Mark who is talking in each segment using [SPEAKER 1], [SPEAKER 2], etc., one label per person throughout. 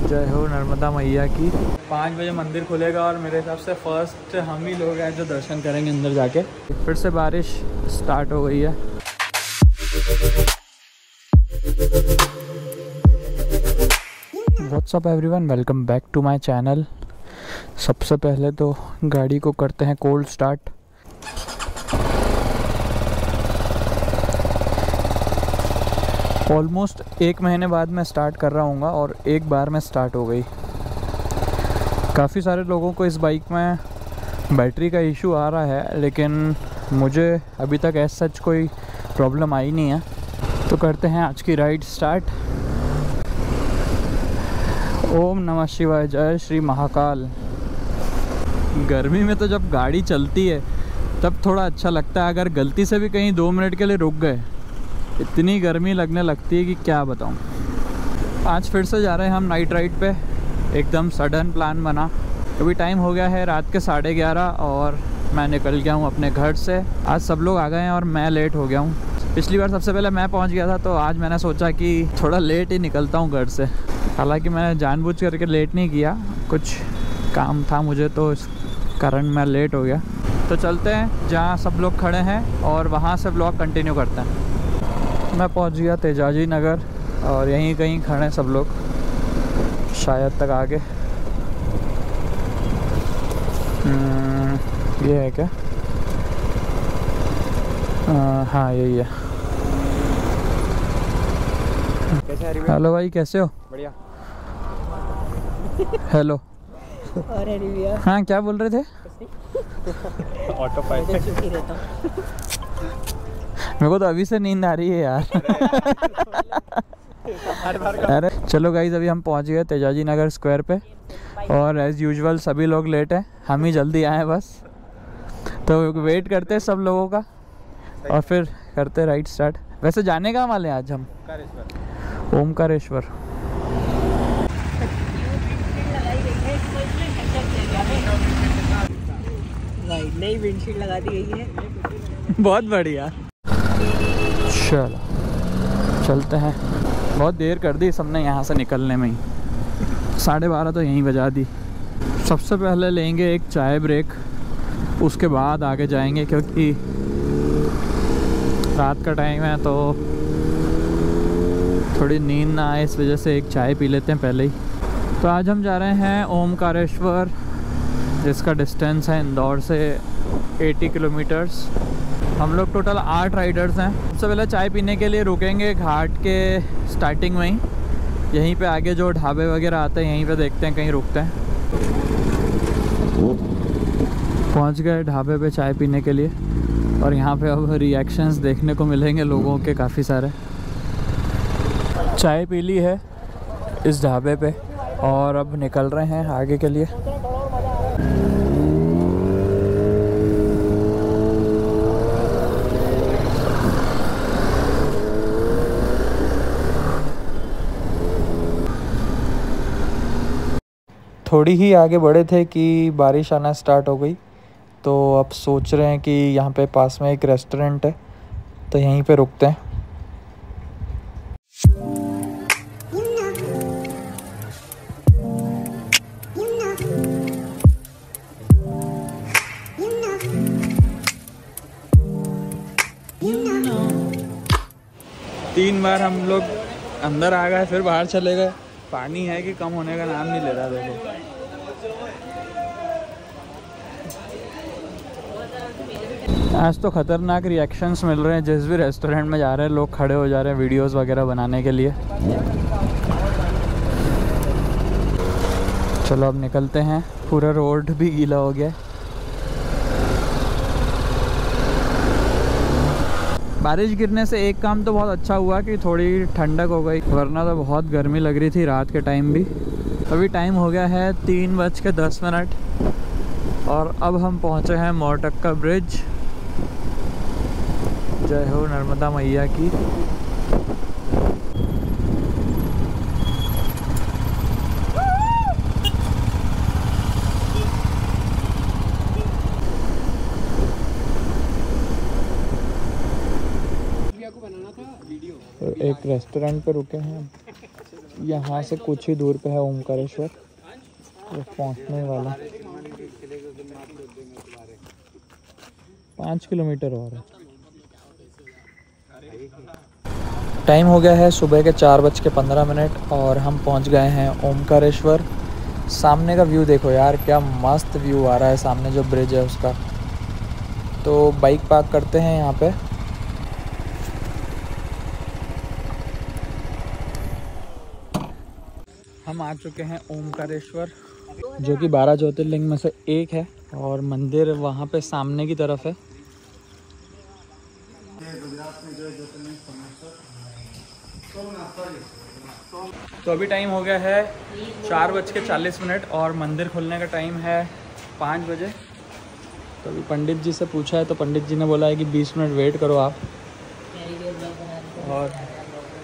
[SPEAKER 1] जय हो नर्मदा मैया की। पाँच बजे मंदिर खुलेगा और मेरे हिसाब से फ़र्स्ट हम ही लोग हैं जो दर्शन करेंगे अंदर जाके। फिर से बारिश स्टार्ट हो गई है। What's up everyone welcome back to my channel सबसे पहले तो गाड़ी को करते हैं कोल्ड स्टार्ट ऑलमोस्ट एक महीने बाद मैं स्टार्ट कर रहा हूँ और एक बार में स्टार्ट हो गई। काफ़ी सारे लोगों को इस बाइक में बैटरी का इशू आ रहा है, लेकिन मुझे अभी तक ऐसा सच कोई प्रॉब्लम आई नहीं है। तो करते हैं आज की राइड स्टार्ट ओम नमः शिवाय, जय श्री महाकाल। गर्मी में तो जब गाड़ी चलती है, तब थोड़ा अच्छा लगता है। अगर गलती से भी कहीं दो मिनट के लिए रुक गए इतनी गर्मी लगने लगती है कि क्या बताऊँ। आज फिर से जा रहे हैं हम नाइट राइड पे। एकदम सडन प्लान बना। अभी टाइम हो गया है रात के साढ़े ग्यारह और मैं निकल गया हूँ अपने घर से। आज सब लोग आ गए हैं और मैं लेट हो गया हूँ। पिछली बार सबसे पहले मैं पहुँच गया था तो आज मैंने सोचा कि थोड़ा लेट ही निकलता हूँ घर से। हालाँकि मैंने जानबूझ करके लेट नहीं किया। कुछ काम था मुझे तो इस कारण मैं लेट हो गया। तो चलते हैं, जहाँ सब लोग खड़े हैं और वहाँ से ब्लॉग कंटिन्यू करते हैं। मैं पहुँच गया तेजाजी नगर और यहीं कहीं खड़े हैं सब लोग। शायद तक आगे। हम्म, ये है क्या? आ, हाँ यही है। हेलो भाई कैसे हो?
[SPEAKER 2] बढ़िया।
[SPEAKER 1] हेलो।
[SPEAKER 3] और
[SPEAKER 1] हाँ क्या बोल रहे थे?
[SPEAKER 2] ऑटो
[SPEAKER 3] मैं
[SPEAKER 1] मेरे को तो अभी से नींद आ रही है यार। अरे चलो गाइज़ अभी हम पहुँच गए तेजाजी नगर स्क्वायर पे। और एज़ यूजुअल सभी लोग लेट हैं। हम ही जल्दी आए बस। तो वेट करते हैं सब लोगों का। और फिर करते राइट स्टार्ट वैसे जाने का वाले आज हम? ओमकारेश्वर।
[SPEAKER 3] नई विंडशीट लगा दी गई है।
[SPEAKER 1] बहुत बढ़िया। चलो, चलते हैं। बहुत देर कर दी सबने यहाँ से निकलने में ही। साढ़े बारह तो यहीं बजा दी। सबसे पहले लेंगे एक चाय ब्रेक, उसके बाद आगे जाएँगे क्योंकि रात का टाइम है तो थोड़ी नींद ना आए, इस वजह से एक चाय पी लेते हैं पहले ही। तो आज हम जा रहे हैं ओमकारेश्वर, जिसका डिस्टेंस है इंदौर से 80 किलोमीटर्स हम लोग टोटल आठ राइडर्स हैं। सबसे पहले चाय पीने के लिए रुकेंगे घाट के स्टार्टिंग में ही। यहीं पे आगे जो ढाबे वगैरह आते हैं, यहीं पे देखते हैं, कहीं रुकते हैं। पहुँच गए ढाबे पे चाय पीने के लिए। और यहाँ पे अब रिएक्शंस देखने को मिलेंगे लोगों के काफ़ी सारे। चाय पी ली है इस ढाबे पे और अब निकल रहे हैं आगे के लिए। थोड़ी ही आगे बढ़े थे कि बारिश आना स्टार्ट हो गई। तो अब सोच रहे हैं कि यहाँ पे पास में एक रेस्टोरेंट है तो यहीं पे रुकते हैं। तीन बार हम लोग अंदर आ गए, फिर बाहर चले गए। पानी है कि कम होने का नाम नहीं ले रहा देखो। आज तो खतरनाक रिएक्शंस मिल रहे हैं, जिस भी रेस्टोरेंट में जा रहे हैं, लोग खड़े हो जा रहे हैं वीडियोस वगैरह बनाने के लिए। चलो अब निकलते हैं, पूरा रोड भी गीला हो गया है। बारिश गिरने से एक काम तो बहुत अच्छा हुआ कि थोड़ी ठंडक हो गई, वरना तो बहुत गर्मी लग रही थी रात के टाइम भी। अभी टाइम हो गया है तीन बज के दस मिनट और अब हम पहुँचे हैं मोरटक्का ब्रिज। जय हो नर्मदा मैया की। रेस्टोरेंट पे रुके हैं। यहाँ से कुछ ही दूर पे है ओमकारेश्वर। पहुँचने वाला। पाँच किलोमीटर और है। टाइम हो गया है सुबह के चार बज के पंद्रह मिनट और हम पहुँच गए हैं ओमकारेश्वर। सामने का व्यू देखो यार, क्या मस्त व्यू आ रहा है सामने जो ब्रिज है उसका। तो बाइक पार्क करते हैं यहाँ पे। हम आ चुके हैं ओमकारेश्वर जो कि बारह ज्योतिर्लिंग में से एक है और मंदिर वहाँ पे सामने की तरफ़ है। तो अभी टाइम हो गया है चार बज के चालीस मिनट और मंदिर खुलने का टाइम है पाँच बजे। तो अभी पंडित जी से पूछा है तो पंडित जी ने बोला है कि बीस मिनट वेट करो आप। और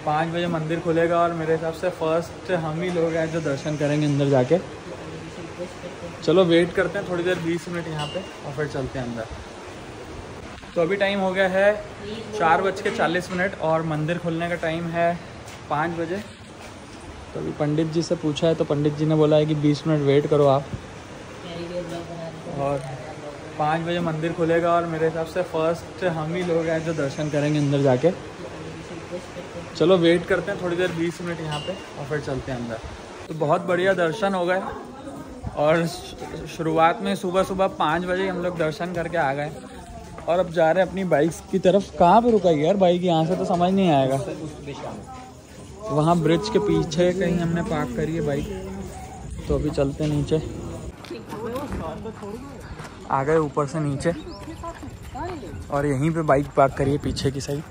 [SPEAKER 1] पाँच बजे मंदिर खुलेगा और मेरे हिसाब से फ़र्स्ट हम ही लोग हैं जो दर्शन करेंगे अंदर जाके। चलो वेट करते हैं, थोड़ी देर बीस मिनट यहाँ पे और फिर चलते हैं अंदर। तो अभी टाइम हो गया है चार बज के चालीस मिनट और मंदिर खुलने का टाइम है पाँच बजे। तो अभी पंडित जी से पूछा है तो पंडित जी ने बोला है कि बीस मिनट वेट करो आप। और पाँच बजे मंदिर खुलेगा और मेरे हिसाब से फ़र्स्ट हम ही लोग हैं जो दर्शन करेंगे अंदर जाके। चलो वेट करते हैं, थोड़ी देर बीस मिनट यहाँ पे और फिर चलते हैं अंदर। तो बहुत बढ़िया दर्शन हो गए और शुरुआत में सुबह सुबह पाँच बजे हम लोग दर्शन करके आ गए और अब जा रहे हैं अपनी बाइक की तरफ़। कहाँ पे रुका यार बाइक यहाँ से तो समझ नहीं आएगा। वहाँ ब्रिज के पीछे कहीं हमने पार्क करी है बाइक तो अभी चलते हैं नीचे। आ गए ऊपर से नीचे। और यहीं पे बाइक पार्क करिए पीछे की साइड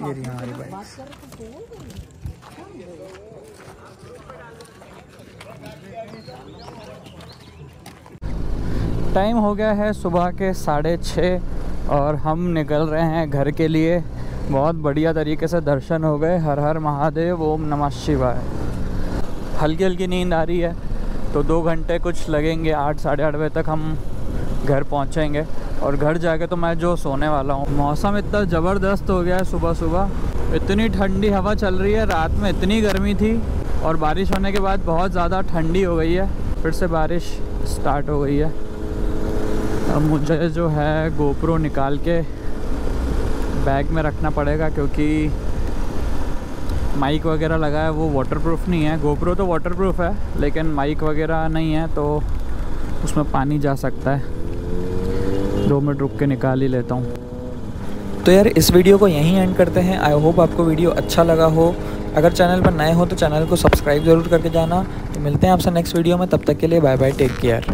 [SPEAKER 1] ये रही हमारी बाइक टाइम हो गया है सुबह के साढ़े छः और हम निकल रहे हैं घर के लिए। बहुत बढ़िया तरीके से दर्शन हो गए। हर हर महादेव ओम नमः शिवाय। हल्की हल्की नींद आ रही है तो दो घंटे कुछ लगेंगे। आठ साढ़े आठ बजे तक हम घर पहुँचेंगे। और घर जाके तो मैं जो सोने वाला हूँ। मौसम इतना ज़बरदस्त हो गया है सुबह सुबह इतनी ठंडी हवा चल रही है, रात में इतनी गर्मी थी और बारिश होने के बाद बहुत ज़्यादा ठंडी हो गई है। फिर से बारिश स्टार्ट हो गई है। अब मुझे जो है गोप्रो निकाल के बैग में रखना पड़ेगा क्योंकि माइक वगैरह लगा है, वो वाटरप्रूफ नहीं है। गोप्रो तो वाटरप्रूफ है, लेकिन माइक वगैरह नहीं है तो उसमें पानी जा सकता है। दो मिनट रुक के निकाल ही लेता हूँ। तो यार, इस वीडियो को यहीं एंड करते हैं। आई होप आपको वीडियो अच्छा लगा हो। अगर चैनल पर नए हो तो चैनल को सब्सक्राइब ज़रूर करके जाना। तो मिलते हैं आपसे नेक्स्ट वीडियो में। तब तक के लिए बाय बाय टेक केयर